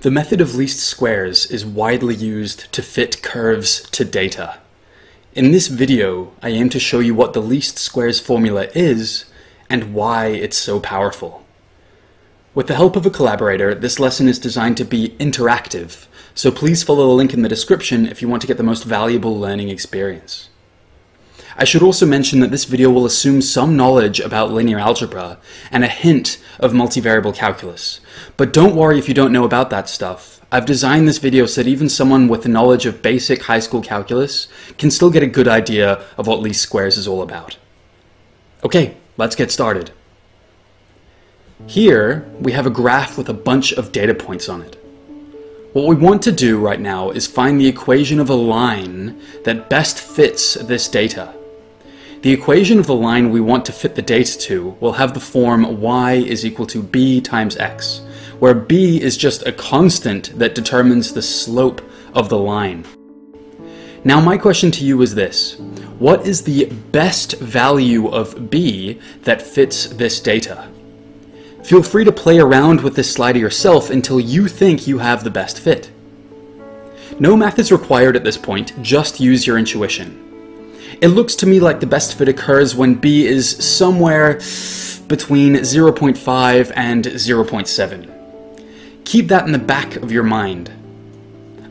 The method of least squares is widely used to fit curves to data. In this video, I aim to show you what the least squares formula is and why it's so powerful. With the help of a collaborator, this lesson is designed to be interactive, so please follow the link in the description if you want to get the most valuable learning experience. I should also mention that this video will assume some knowledge about linear algebra and a hint of multivariable calculus. But don't worry if you don't know about that stuff. I've designed this video so that even someone with the knowledge of basic high school calculus can still get a good idea of what least squares is all about. Okay, let's get started. Here, we have a graph with a bunch of data points on it. What we want to do right now is find the equation of a line that best fits this data. The equation of the line we want to fit the data to will have the form y is equal to b times x, where b is just a constant that determines the slope of the line. Now my question to you is this. What is the best value of b that fits this data? Feel free to play around with this slider yourself until you think you have the best fit. No math is required at this point, just use your intuition. It looks to me like the best fit occurs when b is somewhere between 0.5 and 0.7. Keep that in the back of your mind.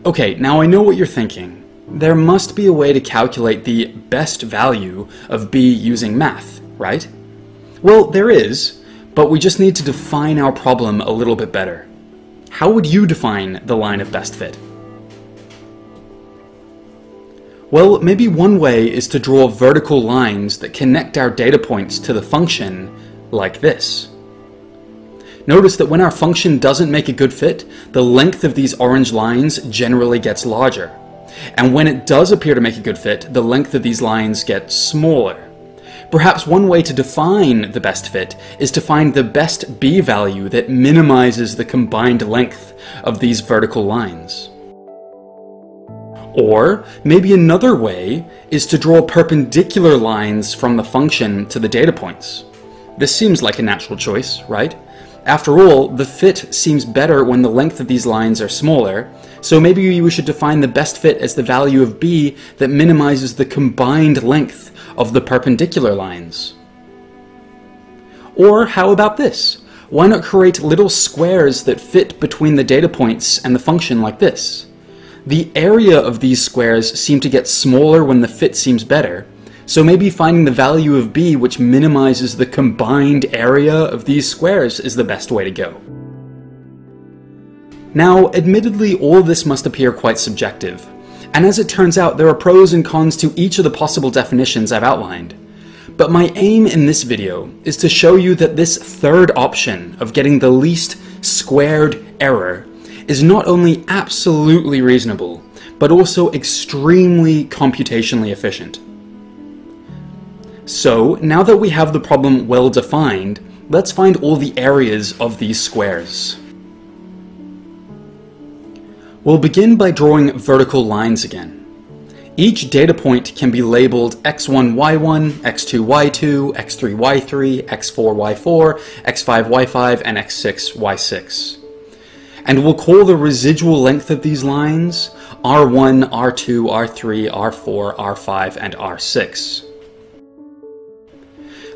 Okay, now I know what you're thinking. There must be a way to calculate the best value of b using math, right? Well, there is, but we just need to define our problem a little bit better. How would you define the line of best fit? Well, maybe one way is to draw vertical lines that connect our data points to the function like this. Notice that when our function doesn't make a good fit, the length of these orange lines generally gets larger. And when it does appear to make a good fit, the length of these lines gets smaller. Perhaps one way to define the best fit is to find the best b value that minimizes the combined length of these vertical lines. Or maybe another way is to draw perpendicular lines from the function to the data points. This seems like a natural choice, right? After all, the fit seems better when the length of these lines are smaller, so maybe we should define the best fit as the value of b that minimizes the combined length of the perpendicular lines. Or how about this? Why not create little squares that fit between the data points and the function like this? The area of these squares seem to get smaller when the fit seems better, so maybe finding the value of b which minimizes the combined area of these squares is the best way to go. Now, admittedly, all this must appear quite subjective, and as it turns out, there are pros and cons to each of the possible definitions I've outlined. But my aim in this video is to show you that this third option of getting the least squared error is not only absolutely reasonable, but also extremely computationally efficient. So, now that we have the problem well defined, let's find all the areas of these squares. We'll begin by drawing vertical lines again. Each data point can be labeled x1, y1, x2, y2, x3, y3, x4, y4, x5, y5, and x6, y6 and we'll call the residual length of these lines R1, R2, R3, R4, R5, and R6.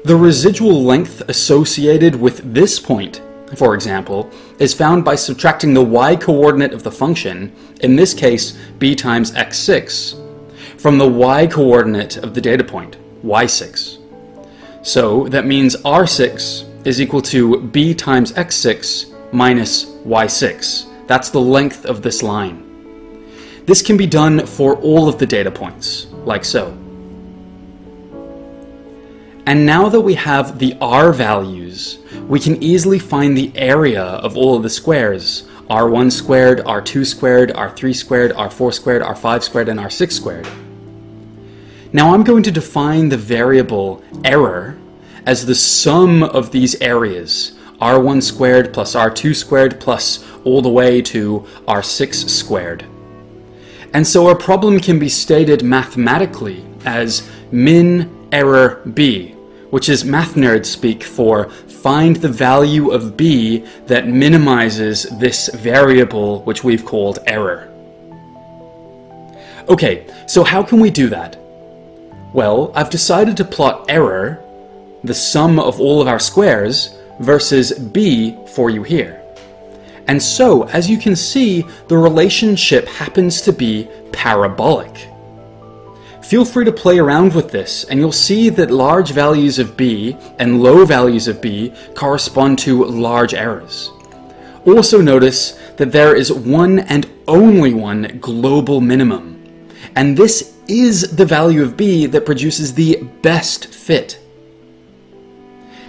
The residual length associated with this point, for example, is found by subtracting the y-coordinate of the function, in this case b times x6, from the y-coordinate of the data point, y6. So that means r6 is equal to b times x6 minus y6. That's the length of this line. This can be done for all of the data points, like so. And now that we have the r values, we can easily find the area of all of the squares, r1 squared, r2 squared, r3 squared, r4 squared, r5 squared, and r6 squared. Now I'm going to define the variable error as the sum of these areas, r1 squared plus r2 squared plus all the way to r6 squared. And so our problem can be stated mathematically as min error b, which is math nerd speak for find the value of b that minimizes this variable which we've called error. Okay, so how can we do that? Well, I've decided to plot error, the sum of all of our squares, versus b for you here. And so, as you can see, the relationship happens to be parabolic. Feel free to play around with this, and you'll see that large values of b and low values of b correspond to large errors. Also notice that there is one and only one global minimum, and this is the value of b that produces the best fit.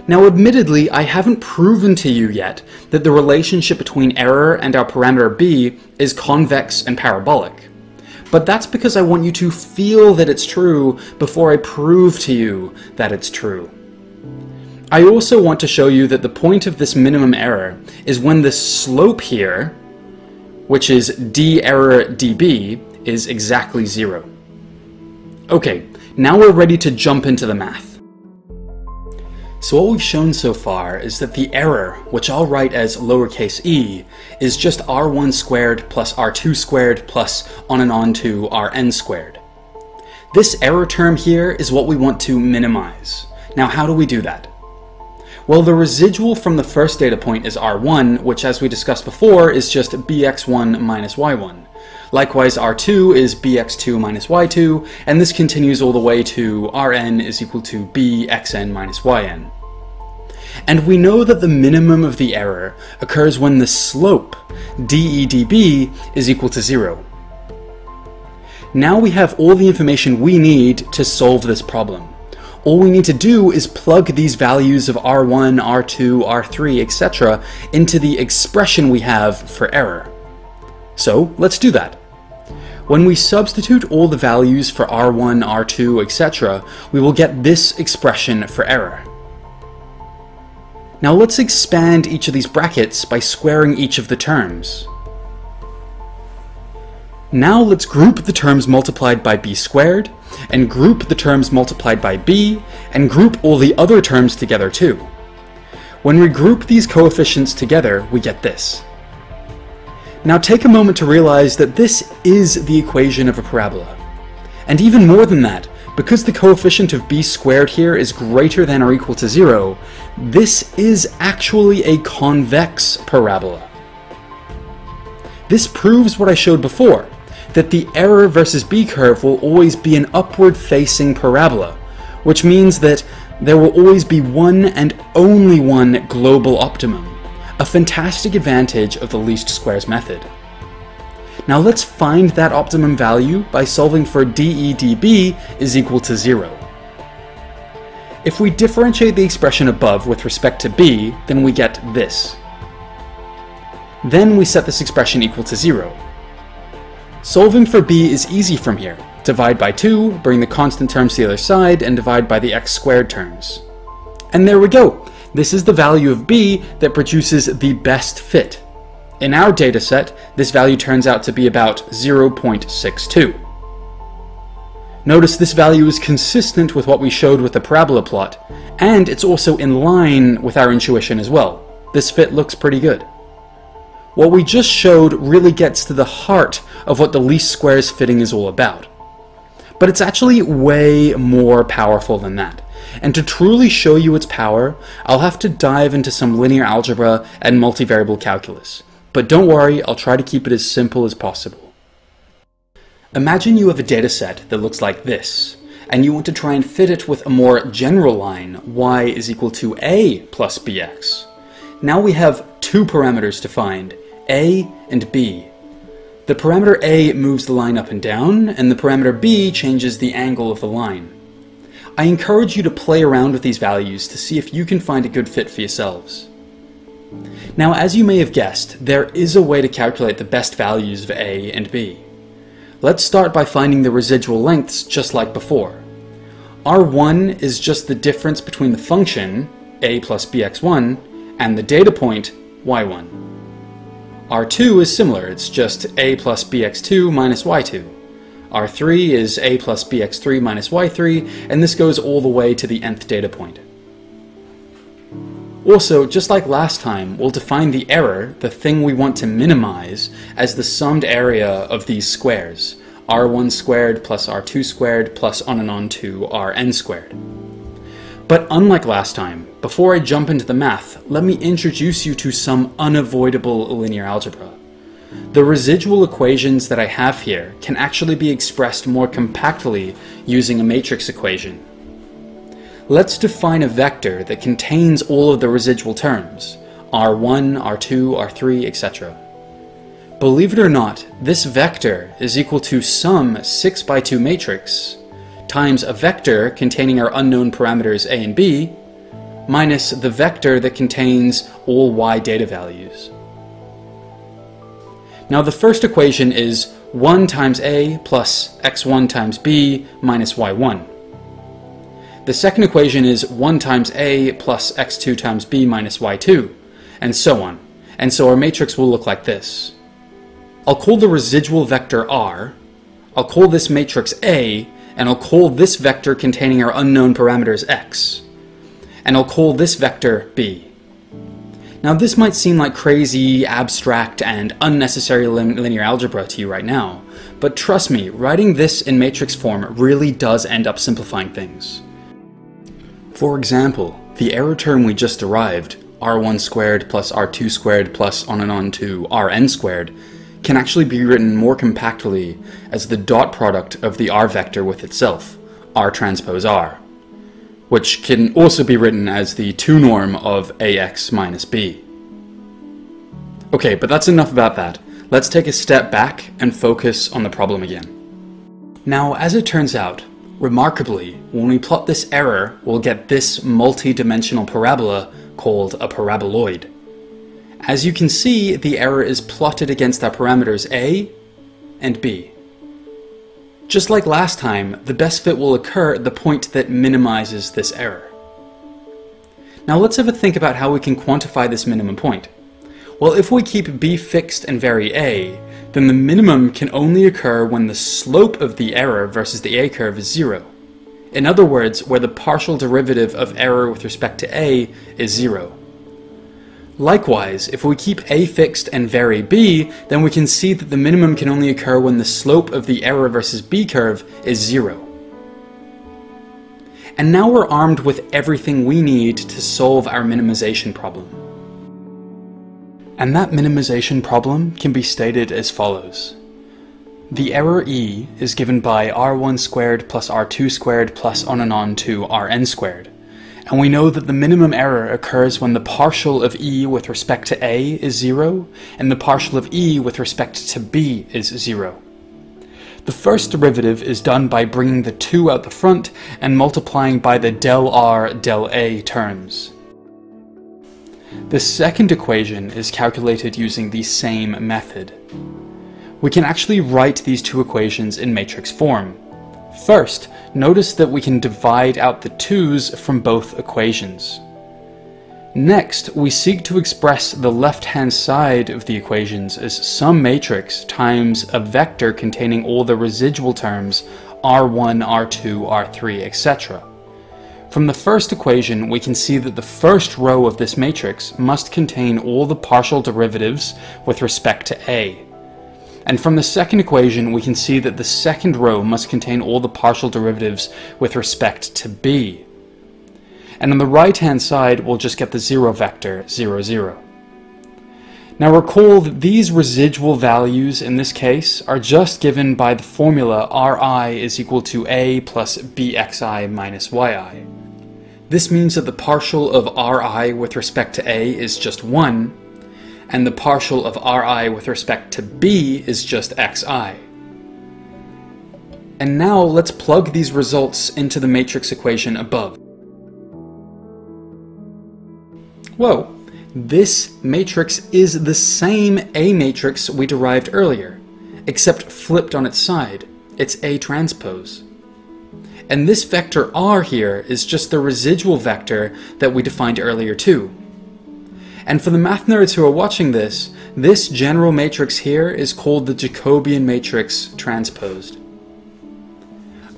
Now admittedly, I haven't proven to you yet that the relationship between error and our parameter b is convex and parabolic. But that's because I want you to feel that it's true before I prove to you that it's true. I also want to show you that the point of this minimum error is when the slope here, which is d error db, is exactly zero. Okay, now we're ready to jump into the math. So what we've shown so far is that the error, which I'll write as lowercase e, is just r1 squared plus r2 squared plus on and on to rn squared. This error term here is what we want to minimize. Now how do we do that? Well, the residual from the first data point is r1, which as we discussed before is just bx1 minus y1. Likewise, r2 is bx2 minus y2, and this continues all the way to rn is equal to bxn minus yn. And we know that the minimum of the error occurs when the slope, dedb, is equal to zero. Now we have all the information we need to solve this problem. All we need to do is plug these values of r1, r2, r3, etc. into the expression we have for error. So let's do that. When we substitute all the values for r1, r2, etc., we will get this expression for error. Now let's expand each of these brackets by squaring each of the terms. Now let's group the terms multiplied by b squared, and group the terms multiplied by b, and group all the other terms together too. When we group these coefficients together, we get this. Now take a moment to realize that this is the equation of a parabola. And even more than that, because the coefficient of b squared here is greater than or equal to zero, this is actually a convex parabola. This proves what I showed before, that the error versus b curve will always be an upward facing parabola, which means that there will always be one and only one global optimum a fantastic advantage of the least squares method. Now let's find that optimum value by solving for DEDB is equal to 0. If we differentiate the expression above with respect to b, then we get this. Then we set this expression equal to 0. Solving for b is easy from here. Divide by 2, bring the constant terms to the other side, and divide by the x squared terms. And there we go! This is the value of b that produces the best fit. In our dataset, this value turns out to be about 0.62. Notice this value is consistent with what we showed with the parabola plot, and it's also in line with our intuition as well. This fit looks pretty good. What we just showed really gets to the heart of what the least squares fitting is all about. But it's actually way more powerful than that. And to truly show you its power, I'll have to dive into some linear algebra and multivariable calculus. But don't worry, I'll try to keep it as simple as possible. Imagine you have a dataset that looks like this, and you want to try and fit it with a more general line, y is equal to a plus bx. Now we have two parameters to find, a and b. The parameter a moves the line up and down, and the parameter b changes the angle of the line. I encourage you to play around with these values to see if you can find a good fit for yourselves. Now, as you may have guessed, there is a way to calculate the best values of A and B. Let's start by finding the residual lengths just like before. R1 is just the difference between the function, a plus bx1, and the data point, y1. R2 is similar, it's just a plus bx2 minus y2. R3 is a plus bx3 minus y3, and this goes all the way to the nth data point. Also, just like last time, we'll define the error, the thing we want to minimize, as the summed area of these squares, r1 squared plus r2 squared plus on and on to rn squared. But unlike last time, before I jump into the math, let me introduce you to some unavoidable linear algebra. The residual equations that I have here can actually be expressed more compactly using a matrix equation. Let's define a vector that contains all of the residual terms, r1, r2, r3, etc. Believe it or not, this vector is equal to some 6 by 2 matrix times a vector containing our unknown parameters a and b minus the vector that contains all y data values. Now the first equation is 1 times a plus x1 times b minus y1. The second equation is 1 times a plus x2 times b minus y2, and so on. And so our matrix will look like this. I'll call the residual vector r, I'll call this matrix A, and I'll call this vector containing our unknown parameters x, and I'll call this vector b. Now this might seem like crazy, abstract, and unnecessary linear algebra to you right now, but trust me, writing this in matrix form really does end up simplifying things. For example, the error term we just derived, r1 squared plus r2 squared plus on and on to rn squared, can actually be written more compactly as the dot product of the r vector with itself, r transpose r, which can also be written as the 2 norm of ax minus b. Okay, but that's enough about that. Let's take a step back and focus on the problem again. Now, as it turns out, Remarkably, when we plot this error, we'll get this multi-dimensional parabola called a paraboloid. As you can see, the error is plotted against our parameters a and b. Just like last time, the best fit will occur at the point that minimizes this error. Now let's have a think about how we can quantify this minimum point. Well, if we keep b fixed and vary a, then the minimum can only occur when the slope of the error versus the a curve is zero. In other words, where the partial derivative of error with respect to a is zero. Likewise, if we keep a fixed and vary b, then we can see that the minimum can only occur when the slope of the error versus b curve is zero. And now we're armed with everything we need to solve our minimization problem. And that minimization problem can be stated as follows. The error e is given by r1 squared plus r2 squared plus on and on to rn squared. And we know that the minimum error occurs when the partial of e with respect to a is 0, and the partial of e with respect to b is 0. The first derivative is done by bringing the 2 out the front and multiplying by the del r del a terms. The second equation is calculated using the same method. We can actually write these two equations in matrix form. First, notice that we can divide out the 2's from both equations. Next, we seek to express the left-hand side of the equations as some matrix times a vector containing all the residual terms r1, r2, r3, etc. From the first equation, we can see that the first row of this matrix must contain all the partial derivatives with respect to A. And from the second equation, we can see that the second row must contain all the partial derivatives with respect to B. And on the right-hand side, we'll just get the zero vector, 0, 0. Now recall that these residual values in this case are just given by the formula Ri is equal to A plus Bxi minus Yi. This means that the partial of Ri with respect to A is just 1, and the partial of Ri with respect to B is just Xi. And now let's plug these results into the matrix equation above. Whoa, this matrix is the same A matrix we derived earlier, except flipped on its side. It's A transpose. And this vector r here is just the residual vector that we defined earlier too. And for the math nerds who are watching this, this general matrix here is called the Jacobian matrix transposed.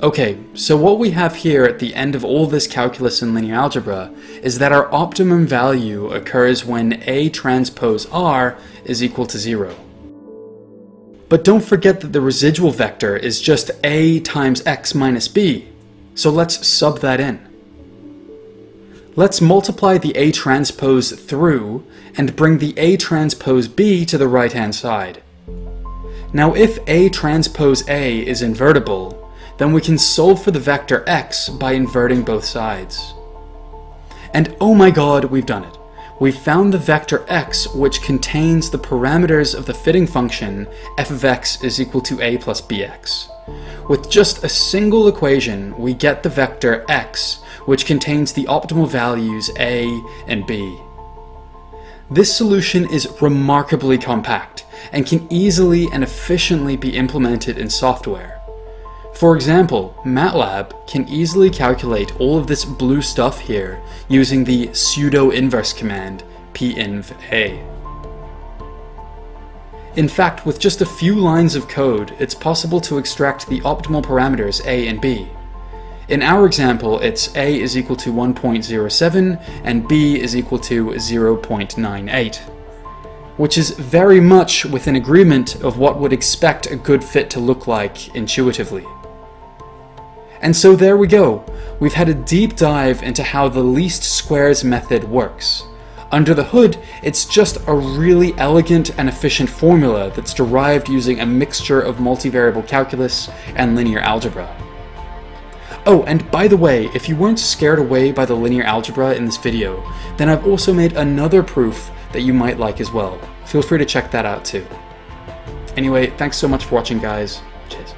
Okay, so what we have here at the end of all this calculus and linear algebra is that our optimum value occurs when A transpose R is equal to zero. But don't forget that the residual vector is just A times X minus B, so let's sub that in. Let's multiply the A transpose through and bring the A transpose B to the right hand side. Now if A transpose A is invertible, then we can solve for the vector x by inverting both sides. And oh my god, we've done it. We've found the vector x which contains the parameters of the fitting function f of x is equal to a plus bx. With just a single equation, we get the vector x which contains the optimal values a and b. This solution is remarkably compact and can easily and efficiently be implemented in software. For example, MATLAB can easily calculate all of this blue stuff here using the pseudo-inverse command pinv-a. In fact, with just a few lines of code, it's possible to extract the optimal parameters a and b. In our example, it's a is equal to 1.07 and b is equal to 0.98, which is very much within agreement of what would expect a good fit to look like intuitively. And so there we go. We've had a deep dive into how the least squares method works. Under the hood, it's just a really elegant and efficient formula that's derived using a mixture of multivariable calculus and linear algebra. Oh, and by the way, if you weren't scared away by the linear algebra in this video, then I've also made another proof that you might like as well. Feel free to check that out too. Anyway, thanks so much for watching guys. Cheers.